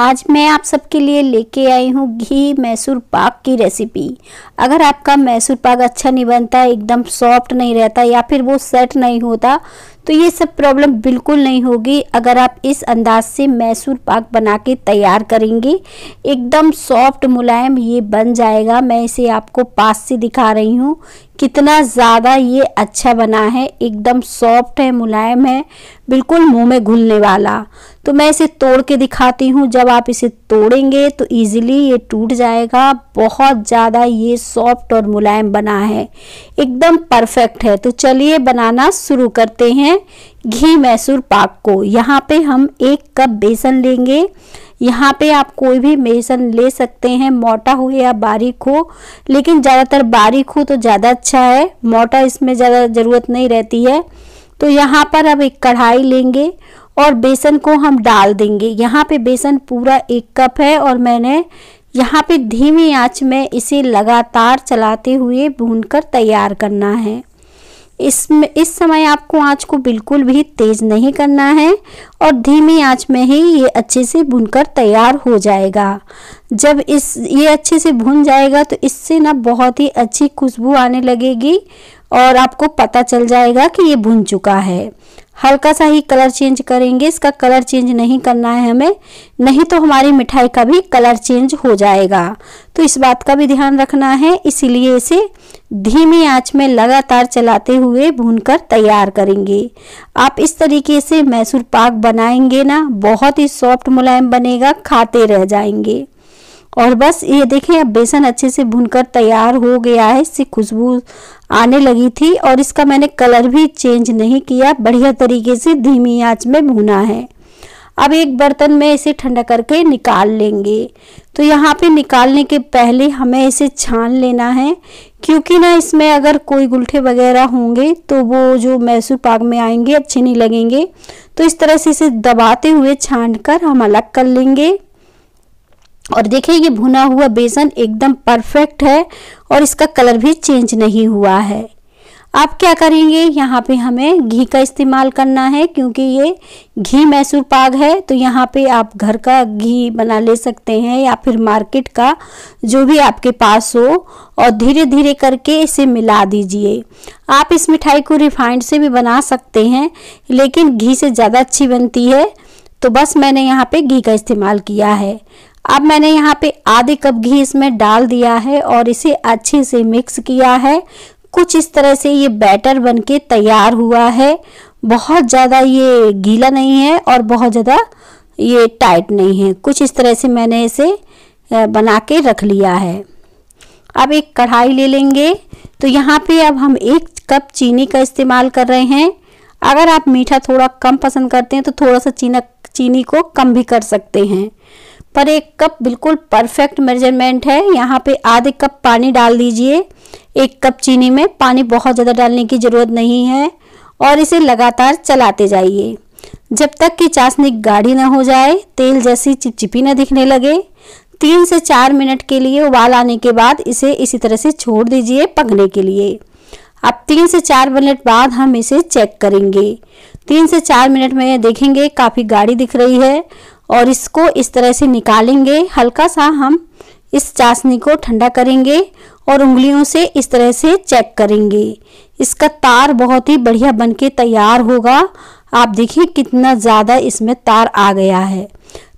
आज मैं आप सबके लिए लेके आई हूँ घी मैसूर पाक की रेसिपी अगर आपका मैसूर पाक अच्छा नहीं बनता, एकदम सॉफ्ट नहीं रहता, या फिर वो सेट नहीं होता तो ये सब प्रॉब्लम बिल्कुल नहीं होगी। अगर आप इस अंदाज से मैसूर पाक बना के तैयार करेंगे, एकदम सॉफ्ट मुलायम ये बन जाएगा। मैं इसे आपको पास से दिखा रही हूँ। कितना ज़्यादा ये अच्छा बना है। एकदम सॉफ्ट है, मुलायम है, बिल्कुल मुँह में घुलने वाला। तो मैं इसे तोड़ के दिखाती हूँ। जब आप इसे तोड़ेंगे तो इजीली ये टूट जाएगा। बहुत ज़्यादा ये सॉफ्ट और मुलायम बना है। एकदम परफेक्ट है। तो चलिए बनाना शुरू करते हैं। घी मैसूर पाक को। यहाँ पे हम एक कप बेसन लेंगे। यहाँ पे आप कोई भी बेसन ले सकते हैं। मोटा हो या बारीक हो। लेकिन ज़्यादातर बारीक हो तो ज़्यादा अच्छा है। मोटा इसमें ज़्यादा ज़रूरत नहीं रहती है। तो यहाँ पर अब एक कढ़ाई लेंगे और बेसन को हम डाल देंगे। यहाँ पे बेसन पूरा एक कप है और मैंने यहाँ पे धीमी आँच में इसे लगातार चलाते हुए भूनकर तैयार करना है। इसमें, इस समय आपको आँच को बिल्कुल भी तेज़ नहीं करना है और धीमी आँच में ही ये अच्छे से भुनकर तैयार हो जाएगा। जब इस, ये अच्छे से भुन जाएगा तो इससे ना बहुत ही अच्छी खुशबू आने लगेगी और आपको पता चल जाएगा कि ये भुन चुका है। हल्का सा ही कलर चेंज करेंगे, इसका कलर चेंज नहीं करना है हमें, नहीं तो हमारी मिठाई का भी कलर चेंज हो जाएगा। तो इस बात का भी ध्यान रखना है, इसीलिए इसे धीमी आँच में लगातार चलाते हुए भूनकर तैयार करेंगे। आप इस तरीके से मैसूर पाक बनाएँगे ना, बहुत ही सॉफ्ट मुलायम बनेगा, खाते रह जाएँगे। और बस ये देखें, अब बेसन अच्छे से भूनकर तैयार हो गया है, इससे खुशबू आने लगी थी और इसका मैंने कलर भी चेंज नहीं किया। बढ़िया तरीके से धीमी आँच में भुना है। अब एक बर्तन में इसे ठंडा करके निकाल लेंगे। तो यहाँ पे निकालने के पहले हमें इसे छान लेना है, क्योंकि ना इसमें अगर कोई गुलठे वगैरह होंगे तो वो जो मैसूर पाक में आएँगे, अच्छे नहीं लगेंगे। तो इस तरह से इसे दबाते हुए छान कर हम अलग कर लेंगे। और देखिए, ये भुना हुआ बेसन एकदम परफेक्ट है और इसका कलर भी चेंज नहीं हुआ है। आप क्या करेंगे? यहाँ पे हमें घी का इस्तेमाल करना है क्योंकि ये घी मैसूर पाक है तो यहाँ पे आप घर का घी बना ले सकते हैं या फिर मार्केट का जो भी आपके पास हो और धीरे धीरे करके इसे मिला दीजिए। आप इस मिठाई को रिफाइंड से भी बना सकते हैं, लेकिन घी से ज़्यादा अच्छी बनती है तो बस मैंने यहाँ पे घी का इस्तेमाल किया है। अब मैंने यहाँ पे आधे कप घी इसमें डाल दिया है और इसे अच्छे से मिक्स किया है। कुछ इस तरह से ये बैटर बनके तैयार हुआ है। बहुत ज़्यादा ये गीला नहीं है और बहुत ज़्यादा ये टाइट नहीं है। कुछ इस तरह से मैंने इसे बना के रख लिया है। अब एक कढ़ाई ले लेंगे। तो यहाँ पे अब हम एक कप चीनी का इस्तेमाल कर रहे हैं। अगर आप मीठा थोड़ा कम पसंद करते हैं तो थोड़ा सा चीना, चीनी को कम भी कर सकते हैं। पर एक कप बिल्कुल परफेक्ट मेज़रमेंट है। यहाँ पे आधे कप पानी डाल दीजिए। एक कप चीनी में पानी बहुत ज़्यादा डालने की ज़रूरत नहीं है और इसे लगातार चलाते जाइए। जब तक कि चाशनी गाढ़ी ना हो जाए, तेल जैसी चिपचिपी ना दिखने लगे, तीन से चार मिनट के लिए उबाल आने के बाद इसे इसी तरह से छोड़ दीजिए पकने के लिए। अब तीन से चार मिनट बाद हम इसे चेक करेंगे। तीन से चार मिनट में देखेंगे, काफ़ी गाढ़ी दिख रही है और इसको इस तरह से निकालेंगे। हल्का सा हम इस चाशनी को ठंडा करेंगे और उंगलियों से इस तरह से चेक करेंगे। इसका तार बहुत ही बढ़िया बनके तैयार होगा। आप देखिए कितना ज़्यादा इसमें तार आ गया है।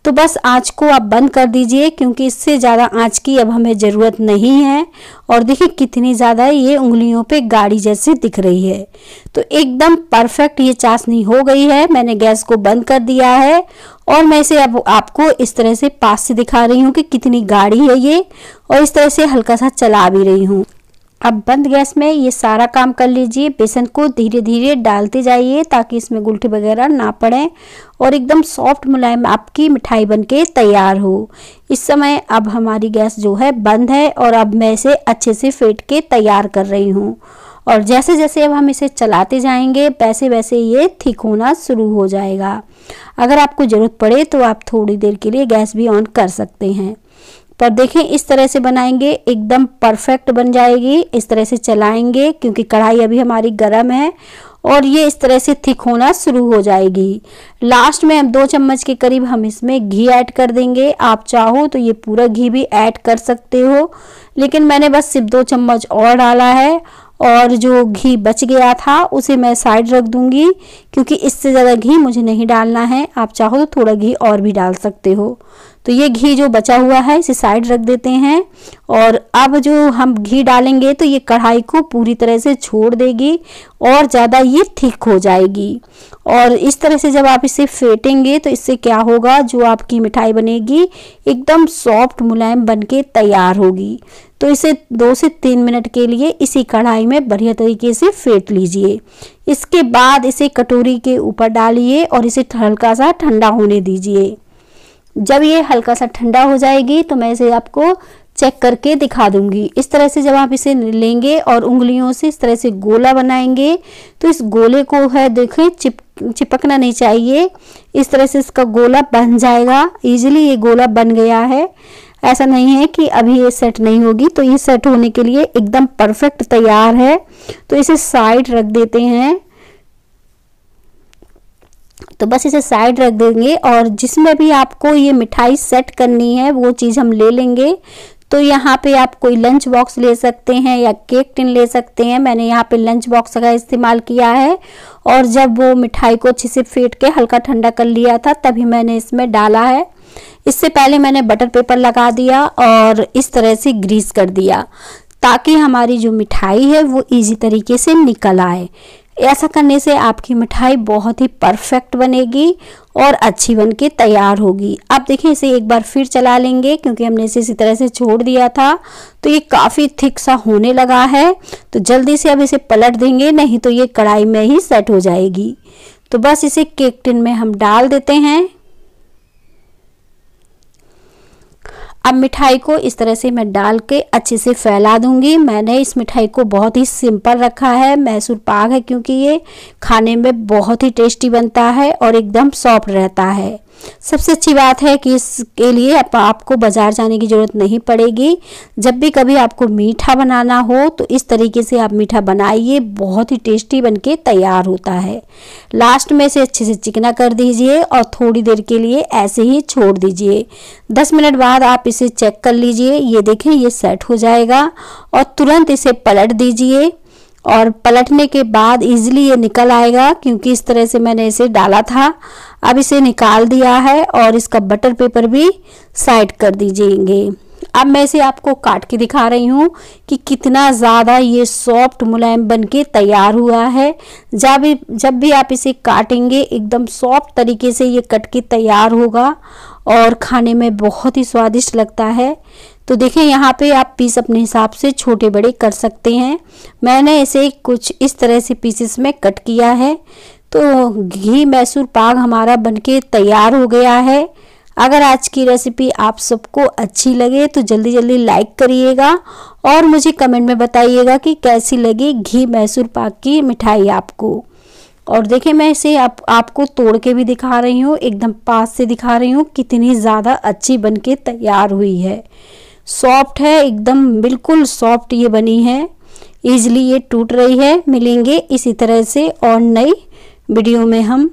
तो बस आँच को आप बंद कर दीजिए, क्योंकि इससे ज़्यादा आँच की अब हमें ज़रूरत नहीं है। और देखिए कितनी ज़्यादा ये उंगलियों पे गाड़ी जैसी दिख रही है। तो एकदम परफेक्ट ये चाशनी हो गई है। मैंने गैस को बंद कर दिया है। और मैं इसे अब आपको इस तरह से पास से दिखा रही हूँ कि कितनी गाढ़ी है ये। और इस तरह से हल्का सा चला भी रही हूँ। अब बंद गैस में ये सारा काम कर लीजिए। बेसन को धीरे धीरे डालते जाइए ताकि इसमें गुलटी वगैरह ना पड़े और एकदम सॉफ्ट मुलायम आपकी मिठाई बनके तैयार हो। इस समय अब हमारी गैस जो है बंद है और अब मैं इसे अच्छे से फेंट के तैयार कर रही हूँ। और जैसे जैसे अब हम इसे चलाते जाएँगे वैसे वैसे ये ठीक होना शुरू हो जाएगा। अगर आपको ज़रूरत पड़े तो आप थोड़ी देर के लिए गैस भी ऑन कर सकते हैं। पर देखें, इस तरह से बनाएँगे, एकदम परफेक्ट बन जाएगी, इस तरह से चलाएँगे, क्योंकि कढ़ाई अभी हमारी गर्म है, और ये इस तरह से थिक होना शुरू हो जाएगी। लास्ट में हम दो चम्मच के करीब हम इसमें घी ऐड कर देंगे। आप चाहो तो ये पूरा घी भी ऐड कर सकते हो, लेकिन मैंने बस सिर्फ़ दो चम्मच और डाला है, और जो घी बच गया था, उसे मैं साइड रख दूँगी, क्योंकि इससे ज़्यादा घी मुझे नहीं डालना है। आप चाहो तो थोड़ा घी और भी डाल सकते हो। तो ये घी जो बचा हुआ है, इसे साइड रख देते हैं। और अब जो हम घी डालेंगे तो ये कढ़ाई को पूरी तरह से छोड़ देगी और ज़्यादा ये थिक हो जाएगी। और इस तरह से जब आप इसे फेंटेंगे तो इससे क्या होगा? जो आपकी मिठाई बनेगी, एकदम सॉफ्ट मुलायम बन के तैयार होगी। तो इसे दो से तीन मिनट के लिए इसी कढ़ाई में बढ़िया तरीके से फेंट लीजिए। इसके बाद इसे कटोरी के ऊपर डालिए और इसे हल्का सा ठंडा होने दीजिए। जब ये हल्का सा ठंडा हो जाएगी तो मैं इसे आपको चेक करके दिखा दूँगी। इस तरह से जब आप इसे लेंगे और उंगलियों से इस तरह से गोला बनाएँगे तो इस गोले को है देखें, चिप, चिपकना नहीं चाहिए। इस तरह से इसका गोला बन जाएगा। इजीली ये गोला बन गया है। ऐसा नहीं है कि अभी ये सेट नहीं होगी तो ये सेट होने के लिए एकदम परफेक्ट तैयार है। तो इसे साइड रख देते हैं। तो बस इसे साइड रख देंगे और जिसमें भी आपको ये मिठाई सेट करनी है, वो चीज़ हम ले लेंगे। तो यहाँ पे आप कोई लंच बॉक्स ले सकते हैं या केक टिन ले सकते हैं। मैंने यहाँ पे लंच बॉक्स का इस्तेमाल किया है और जब वो मिठाई को अच्छे से फेंट के हल्का ठंडा कर लिया था, तभी मैंने इसमें डाला है। इससे पहले मैंने बटर पेपर लगा दिया और इस तरह से ग्रीस कर दिया ताकि हमारी जो मिठाई है, वो इजी तरीके से निकल आए। ऐसा करने से आपकी मिठाई बहुत ही परफेक्ट बनेगी और अच्छी बन के तैयार होगी। आप देखिए इसे एक बार फिर चला लेंगे, क्योंकि हमने इसे इसी तरह से छोड़ दिया था तो ये काफ़ी थिक सा होने लगा है। तो जल्दी से अब इसे पलट देंगे, नहीं तो ये कढ़ाई में ही सेट हो जाएगी। तो बस इसे केक टिन में हम डाल देते हैं। अब मिठाई को इस तरह से मैं डाल के अच्छे से फैला दूँगी। मैंने इस मिठाई को बहुत ही सिंपल रखा है। मैसूर पाक है क्योंकि ये खाने में बहुत ही टेस्टी बनता है और एकदम सॉफ्ट रहता है। सबसे अच्छी बात है कि इसके लिए आप, आपको बाज़ार जाने की ज़रूरत नहीं पड़ेगी। जब भी कभी आपको मीठा बनाना हो तो इस तरीके से आप मीठा बनाइए बहुत ही टेस्टी बनके तैयार होता है। लास्ट में इसे अच्छे से चिकना कर दीजिए और थोड़ी देर के लिए ऐसे ही छोड़ दीजिए। 10 मिनट बाद आप इसे चेक कर लीजिए ये देखें ये सेट हो जाएगा और तुरंत इसे पलट दीजिए। और पलटने के बाद इजीली ये निकल आएगा, क्योंकि इस तरह से मैंने इसे डाला था। अब इसे निकाल दिया है और इसका बटर पेपर भी साइड कर दीजिएँगे। अब मैं इसे आपको काट के दिखा रही हूँ कि कितना ज़्यादा ये सॉफ्ट मुलायम बन के तैयार हुआ है। जब जब भी आप इसे काटेंगे, एकदम सॉफ्ट तरीके से ये कट के तैयार होगा और खाने में बहुत ही स्वादिष्ट लगता है। तो देखिए, यहाँ पे आप पीस अपने हिसाब से छोटे बड़े कर सकते हैं। मैंने इसे कुछ इस तरह से पीसेस में कट किया है। तो घी मैसूर पाक हमारा बनके तैयार हो गया है। अगर आज की रेसिपी आप सबको अच्छी लगे तो जल्दी जल्दी लाइक करिएगा और मुझे कमेंट में बताइएगा कि कैसी लगी घी मैसूर पाक की मिठाई आपको। और देखिए, मैं इसे आप, आपको तोड़ के भी दिखा रही हूँ, एकदम पास से दिखा रही हूँ, कितनी ज़्यादा अच्छी बनके तैयार हुई है। सॉफ्ट है, एकदम बिल्कुल सॉफ्ट ये बनी है। ईजिली ये टूट रही है, मिलेंगे इसी तरह से और नई वीडियो में हम।